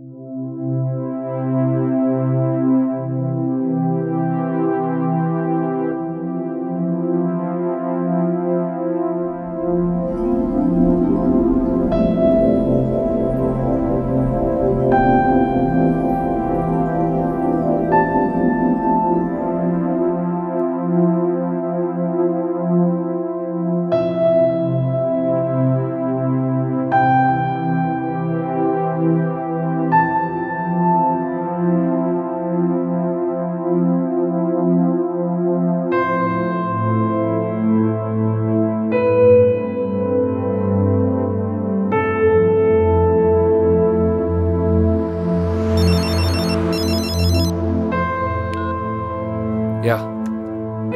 யா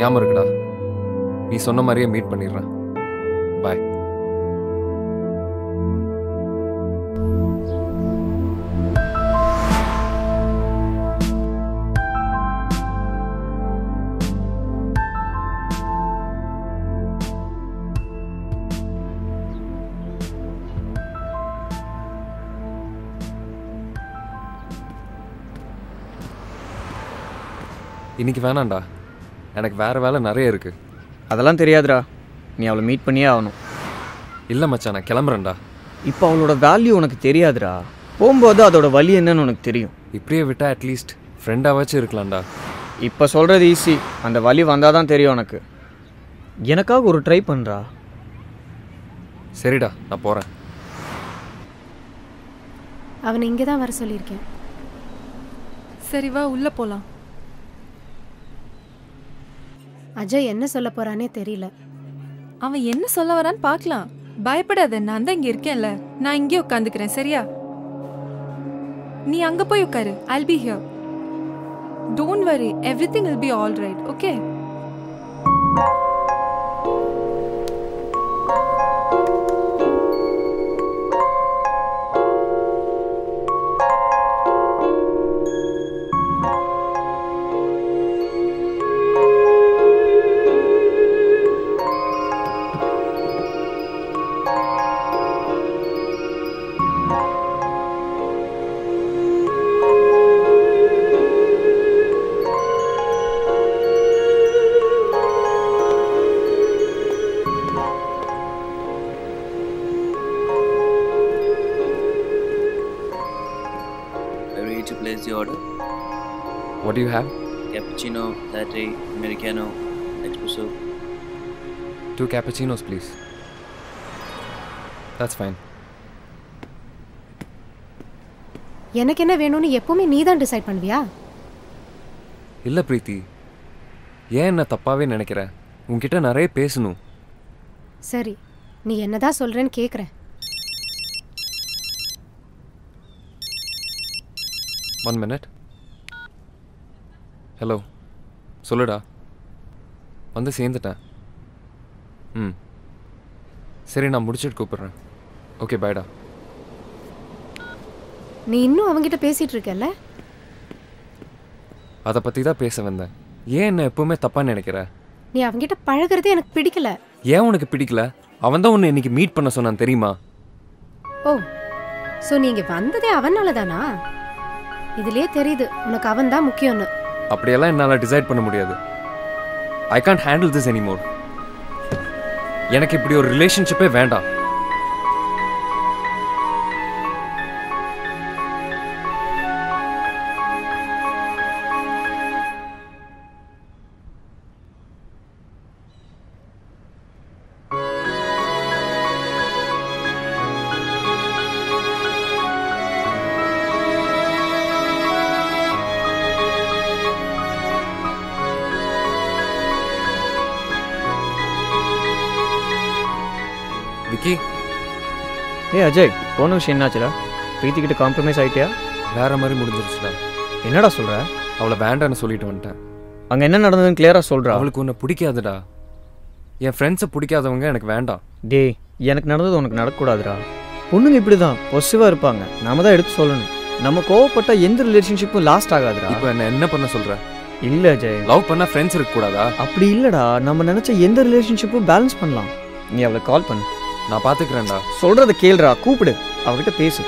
ஞாபகம் இருக்குடா. நீ சொன்ன மாதிரியே மீட் பண்ணிடுறேன். பாய் இன்னைக்கு வேணாம்டா. எனக்கு வேற வேலை நிறைய இருக்கு. அதெல்லாம் தெரியாதுடா. நீ அவளை மீட் பண்ணியே ஆகணும். இல்லை மச்சான் நான் கிளம்புறேன்டா. இப்போ அவளோட வேல்யூ உனக்கு தெரியாதுடா. போகும்போது அதோட வலி என்னன்னு உனக்கு தெரியும். இப்படியே விட்டா அட்லீஸ்ட் ஃப்ரெண்டாவாச்சும் இருக்கலாம்டா. இப்போ சொல்கிறது ஈஸி அந்த வலி வந்தால் தான் தெரியும் உனக்கு. எனக்காக ஒரு ட்ரை பண்ணுறா சரிடா நான் போகிறேன் அவனை இங்கே தான் வர சொல்லியிருக்கேன். சரி வா உள்ள போலாம். அஜய் என்ன சொல்ல போறானே தெரியல. அவன் என்ன சொல்ல வரான்னு பார்க்கலாம். பயப்படாத நான் தான் இங்க இருக்கேன்ல. நான் இங்கே உட்காந்துக்கிறேன் சரியா? நீ அங்க போய் உட்காரு. I'll be here don't worry everything will be all right okay place the order? What you have Cappuccino, latte, americano, espresso. Two cappuccinos please that's fine எனக்கு என்ன வேணும்னு எப்பவுமே நீ தான் டிசைட் பண்ணுவியா? இல்லை பிரீத்தி. ஏன் என்ன தப்பாகவே நினைக்கிற? உன்கிட்ட நிறைய பேசணும். சரி நீ என்னதான் சொல்றேன்னு கேட்குறேன் ஒன் மினிட் ஹலோ சொல்லுடா. வந்து சேர்ந்துட்டேன். ம். சரி நான் முடிச்சிட்டு கூப்பிட்றேன். ஓகே பாய்டா நீ இன்னும் அவங்கிட்ட பேசிட்டு இருக்கல்ல? அதை பற்றி தான் பேச வந்தேன். ஏன் என்ன எப்பவுமே தப்பாக நினைக்கிற? நீ அவங்கிட்ட பழகுறதே எனக்கு பிடிக்கல. ஏன் உனக்கு பிடிக்கல? அவன் தான் உன்னை இன்னைக்கு மீட் பண்ண சொன்னான் தெரியுமா? ஓ ஸோ நீ இங்க வந்ததே அவனால தானா? இதுலயே தெரியுது உனக்கு அவன் தான் முக்கியம்னு. அப்படியெல்லாம் என்னால் டிசைட் பண்ண முடியாது. I can't handle this anymore எனக்கு இப்படி ஒரு ரிலேஷன்ஷிப்பே வேண்டாம். விக்கி ஏ அஜய் போன விஷயம் என்னாச்சுடா? பிரீத்தி கிட்ட காம்ப்ரமைஸ் ஆயிட்டியா? வேற மாதிரி முடிஞ்சிருச்சுடா. என்னடா சொல்ற? அவளை வேண்டான்னு சொல்லிட்டு வந்துட்டேன். அங்கே என்ன நடந்ததுன்னு கிளியராக சொல்கிறா அவளுக்கு உன்னை பிடிக்காதுடா. என் ஃப்ரெண்ட்ஸை பிடிக்காதவங்க எனக்கு வேண்டாம். டேய் எனக்கு நடந்தது உனக்கு நடக்கக்கூடாதுடா. பொண்ணுங்க இப்படி தான் பொசிவாக இருப்பாங்க. நாம தான் எடுத்து சொல்லணும். நம்ம கோவப்பட்ட எந்த ரிலேஷன்ஷிப்பும் லாஸ்ட் ஆகாதுடா. இப்போ என்ன என்ன பண்ண சொல்ற? இல்லை அஜய். லவ் பண்ணா ஃப்ரெண்ட்ஸ் இருக்க கூடாதா அப்படி இல்லைடா. நம்ம நினச்ச எந்த ரிலேஷன்ஷிப்பும் பேலன்ஸ் பண்ணலாம். நீ அவளை கால் பண்ணு. நான் பாத்துக்கிறேன்டா. சொல்றத கேளுடா கூப்பிடு. அவகிட்ட பேசு.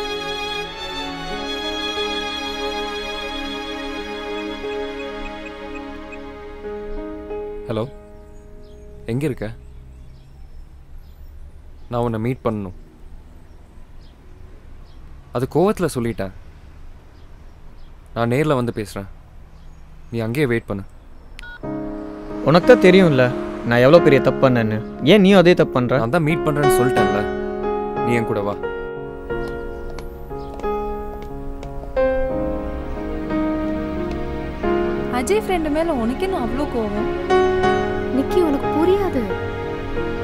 ஹலோ எங்க இருக்க? நான் உன்னை மீட் பண்ணணும். அது கோவத்தில் சொல்லிட்டேன். நான் நேரில் வந்து பேசுகிறேன் நீ அங்கேயே வெயிட் பண்ணு. உனக்கு தான் தெரியும்ல நான் எவ்வளோ பெரிய தப்பு பண்ணேன்னு ஏன் நீயும் அதே தப்பு பண்ணுற நான் தான் மீட் பண்ணுறேன்னு சொல்லிட்டேன்ல. நீ என் கூட வா. அஜய் ஃப்ரெண்டு மேல உனக்கு என்ன அவ்வளோ கோவம் நிக்கி உனக்கு புரியாது.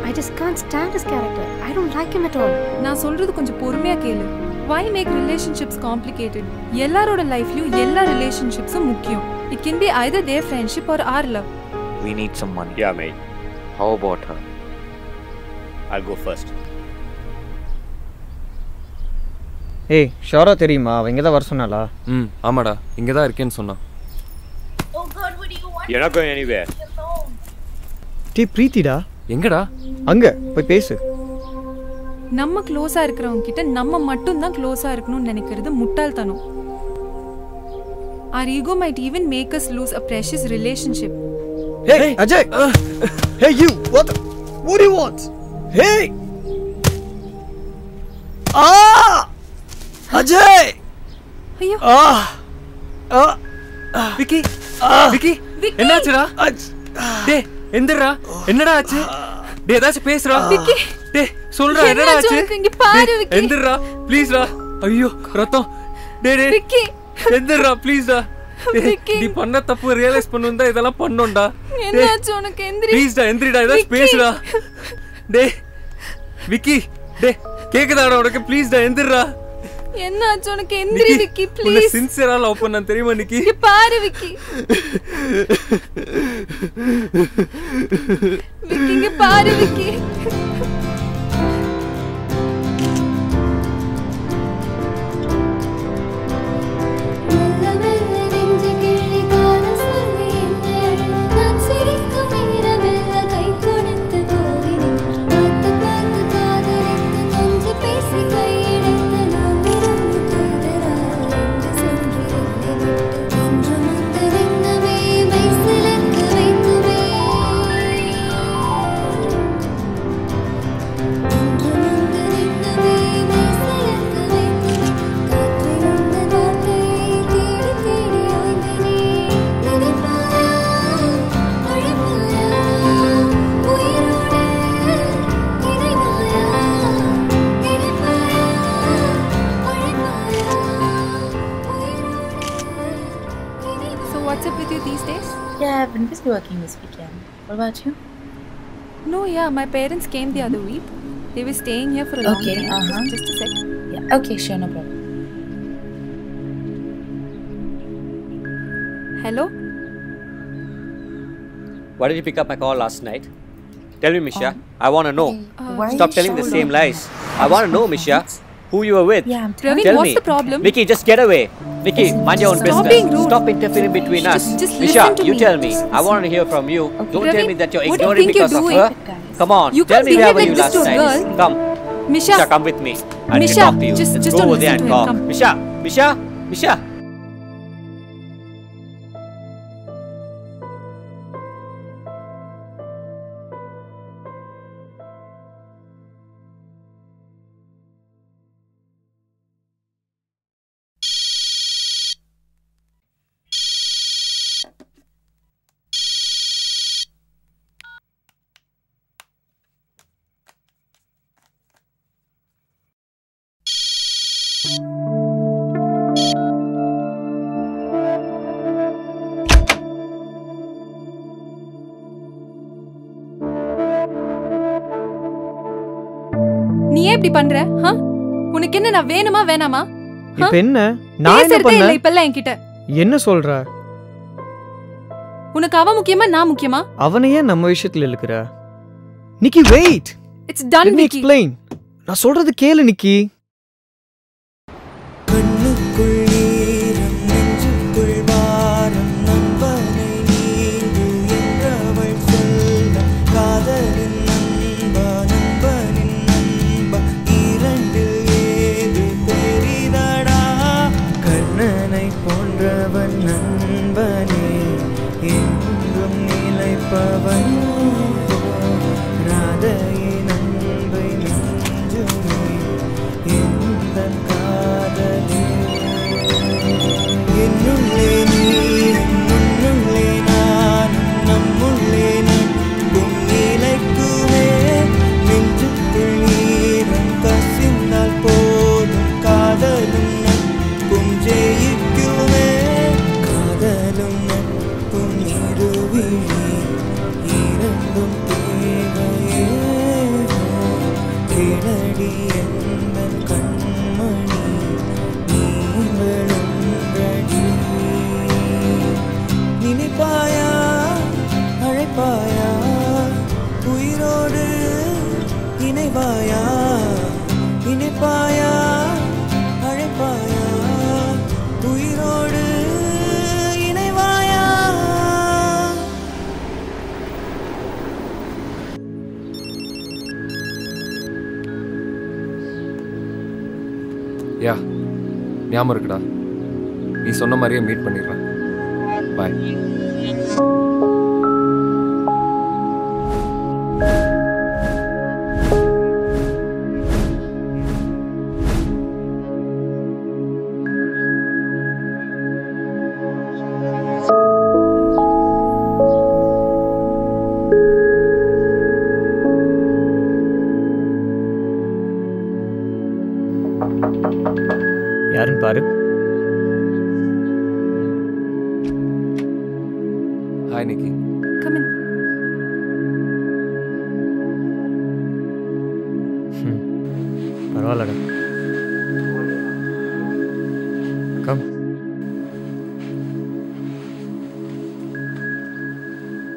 I just can't stand his character I don't like him at all. நான் சொல்றது கொஞ்சம் பொறுமையா கேளு. வை மேக் ரிலேஷன்ஷிப்ஸ் காம்ப்ளிகேட்டட் எல்லாரோட லைஃப்லயும் எல்லா ரிலேஷன்ஷிப்ஸும் முக்கியம். It can be either their friendship or or love We need some money. Yeah, mate. How about her? I'll go first. ஏய் ஷோரா தெரியுமா? அவ இங்கே தான் வர சொன்னாளா? ம் ஆமாடா. இங்கே தான் இருக்கேன்னு சொன்னான். You're not going anywhere. டீ பிரீத்திடா? எங்கடா? அங்கே போய் பேசு. நம்ம க்ளோஸா இருக்கிறவங்க கிட்ட நம்ம மட்டும் தான் க்ளோஸா இருக்கணும்னு நினைக்கிறது முட்டாள்தனம். Our ego might even make us lose a precious relationship. Hey, Ajay! hey, you! What? The, what do you want? Hey! Ah! Ajay! ஐயோ Ah! Ah! விக்கி விக்கி என்னாச்சுடா டே எந்திரா என்னடா ஆச்சு டே ஏதாச்சும் பேசுறா விக்கி டே சொல்றா என்னடா ஆச்சு? இங்க பாரு, விக்கி. எந்திரா ப்ளீஸ்டா ஐயோ ரத்தம் டே டே விக்கி எந்திரா ப்ளீஸ்டா நீ பண்ண தப்பு ரியலைஸ் பண்ணுந்தா இதெல்லாம் பண்ணோம்டா. என்னாச்சு உனக்கு எந்திரி? ப்ளீஸ்டா எந்திரிடா விக்கி. பேசுடா. டே விக்கி டே கேக்குதாடா உனக்கு? ப்ளீஸ்டா எந்திரா என்னாச்சு உனக்கு எந்திரி விக்கி ப்ளீஸ் சின்சியரா லவ் பண்ண தெரியுமா நிக்கி? இங்க பாரு விக்கி. விக்கி இங்க பாரு Vicky. Yeah, I've been busy working this weekend. What about you? No, yeah, my parents came the other week. They were staying here for a long time. Okay, time. uh-huh. Just a sec. Yeah, okay, sure, no problem. Hello? Why did you pick up my call last night? Tell me, Misha. I want to know. Why Stop you telling the same lies. I want to know, Misha, who you were with. Yeah, I'm Ravi, telling Tell what's me. the problem? Nikki, just get away. Nikki, mind your own Stop business. being rude. Stop interfering between us. Just- just Misha, listen to you me. tell me. I want to hear from you. Don't tell me that you're what do you ignoring think you're because of doing? her. Come on, You tell can't me where behave were you last to a night. girl. Come, Misha, Misha, come with me. I need to talk to you. just- Let's just go over there and talk. Misha, Misha, Misha. இப்படி பண்ற? ஹா? உனக்கு என்ன நான் வேணுமா வேணாமா? இப்போ என்ன? நான் என்ன இல்ல பண்ணேன் இப்பெல்லாம் என்கிட்ட. என்ன சொல்ற? உனக்கு அவ முக்கியமா நான் முக்கியமா? அவனை ஏன் நம்ம விஷயத்துல இருக்கிற Nikki wait it's done Vicky explain. நான் சொல்றது கேளு நிக்கி. கேளடி எந்தன் கண்மணி நீ நினைப்பாயா அழைப்பாயா உயிரோடு இணைவாயா? நினைப்பாயா ஞாபகம் இருக்குடா. நீ சொன்ன மாதிரியே மீட் பண்ணிடுறேன். பாய்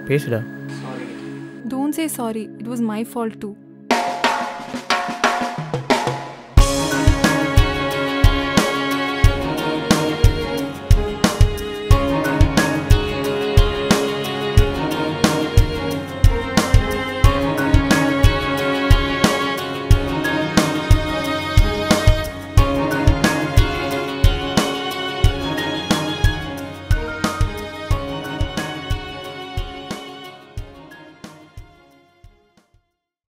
பேசுடா Don't say sorry. It was my fault too.